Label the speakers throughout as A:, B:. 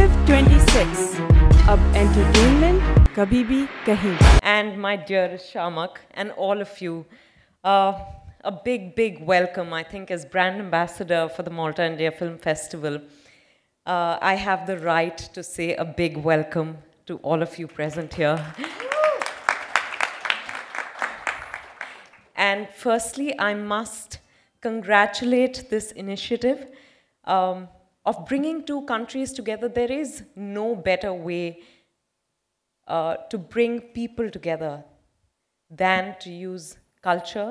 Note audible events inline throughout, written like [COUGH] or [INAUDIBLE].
A: Live 26. Ab entertainment kabhi bhi kahin.
B: and my dearest Shamak and all of you. Uh, a big, big welcome, I think, as brand ambassador for the Malta India Film Festival. Uh, I have the right to say a big welcome to all of you present here. and firstly, I must congratulate this initiative um, of bringing two countries together. There is no better way uh, to bring people together than to use culture.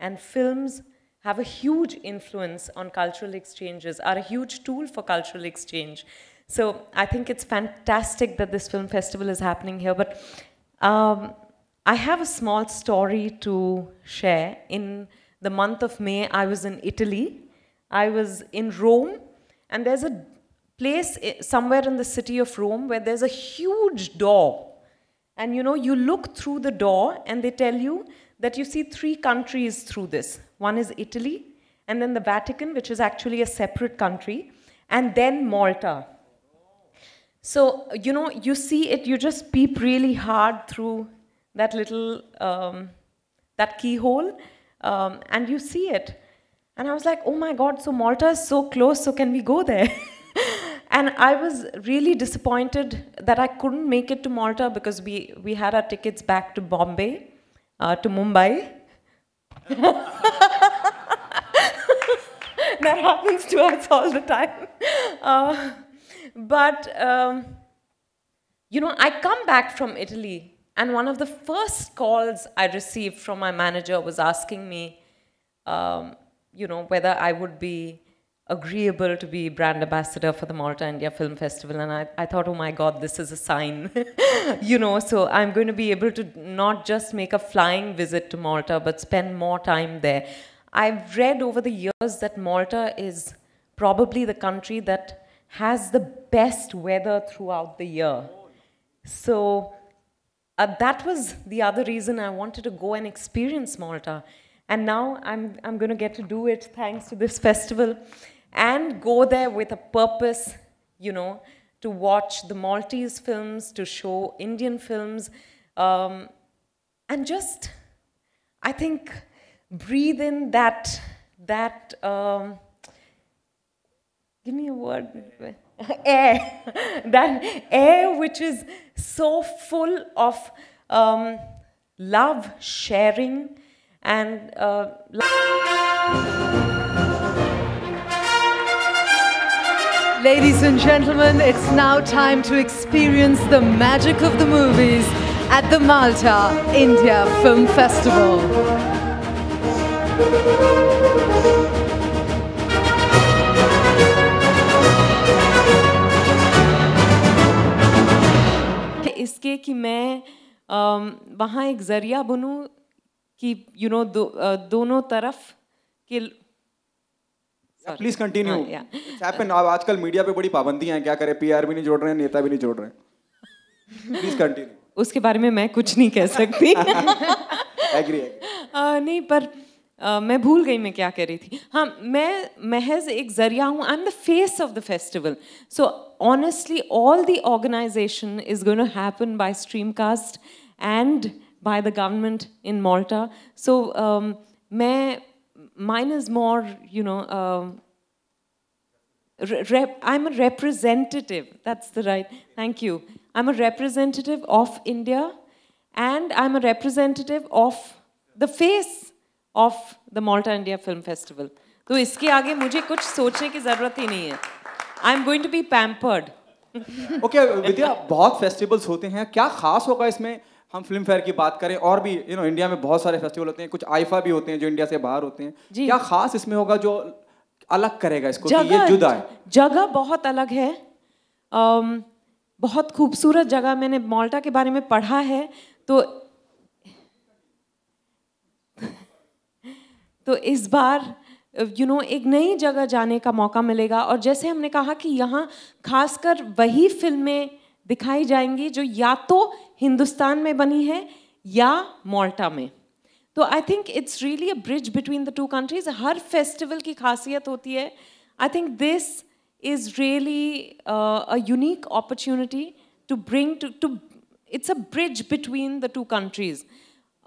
B: And films have a huge influence on cultural exchanges, are a huge tool for cultural exchange. So I think it's fantastic that this film festival is happening here. But um, I have a small story to share. In the month of May, I was in Italy. I was in Rome, and there's a place somewhere in the city of Rome where there's a huge door. And you know, you look through the door and they tell you that you see three countries through this. One is Italy, and then the Vatican, which is actually a separate country, and then Malta. So, you know, you see it, you just peep really hard through that little, um, that keyhole, um, and you see it. And I was like, oh my God, so Malta is so close, so can we go there? [LAUGHS] and I was really disappointed that I couldn't make it to Malta because we, we had our tickets back to Bombay, uh, to Mumbai. [LAUGHS] that happens to us all the time. Uh, but, um, you know, I come back from Italy, and one of the first calls I received from my manager was asking me, um, you know, whether I would be agreeable to be brand ambassador for the Malta India Film Festival. And I, I thought, oh my God, this is a sign, [LAUGHS] you know, so I'm going to be able to not just make a flying visit to Malta, but spend more time there. I've read over the years that Malta is probably the country that has the best weather throughout the year. So uh, that was the other reason I wanted to go and experience Malta. And now I'm, I'm going to get to do it thanks to this festival and go there with a purpose, you know, to watch the Maltese films, to show Indian films, um, and just, I think, breathe in that, that, um, give me a word [LAUGHS] air [LAUGHS] that air which is so full of um, love sharing and uh,
C: Ladies and gentlemen, it's now time to experience the magic of the movies at the Malta India Film Festival.
B: इसके कि मैं um, वहाँ एक जरिया बनूं कि you know uh, दोनों तरफ़ के
D: प्लीज़ कंटिन्यू हैपन अब आजकल मीडिया पे बड़ी पाबंदियाँ हैं क्या करे? पीआर भी नहीं जोड़ रहे हैं नेता भी नहीं जोड़ रहे हैं। प्लीज़ कंटिन्यू
B: उसके बारे में मैं कुछ नहीं कह सकती।
D: एग्री
B: नहीं पर आ, मैं भूल गई मैं क्या कह रही थी। हाँ मैं महज एक ज़रिया हूँ। I am the face of the festival so honestly all the organisation is going to happen by stream cast and by the government in माल्टा सो मैं mine is more you know um, re- rep- I'm a representative. That's the right. Thank you. I'm a representative of India, and I'm a representative of the face of the Malta India Film Festival. तो इसके आगे मुझे कुछ सोचने की ज़रूरत ही नहीं है I am going to be pampered
D: okay Vidya बहुत फेस्टिवल्स होते हैं क्या खास होगा इसमें हम फ़िल्म फेयर की बात करें और भी यू नो इंडिया में बहुत सारे फेस्टिवल होते हैं कुछ आईफा भी होते हैं जो इंडिया से बाहर होते हैं। क्या खास इसमें होगा जो अलग करेगा इसको कि ये
B: जगह
D: जुदा है?
B: जगह बहुत अलग है। अम, बहुत खूबसूरत जगह मैंने माल्टा के बारे में पढ़ा है तो [LAUGHS] तो इस बार यू you नो know, एक नई जगह जाने का मौका मिलेगा। और जैसे हमने कहा कि यहाँ खासकर वही फ़िल्में दिखाई जाएँगी जो या तो हिंदुस्तान में बनी है या माल्टा में। तो I think it's really a bridge between the two countries her festival की खासियत होती है। I think this is really uh, a unique opportunity to bring to, to it's a bridge between the two countries.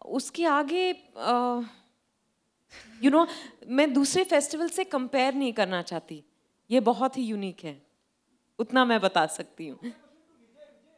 B: उसके आगे you know मैं दूसरे festival से compare नहीं करना चाहती। ये बहुत ही यूनिक है। उतना मैं बता सकती हूँ।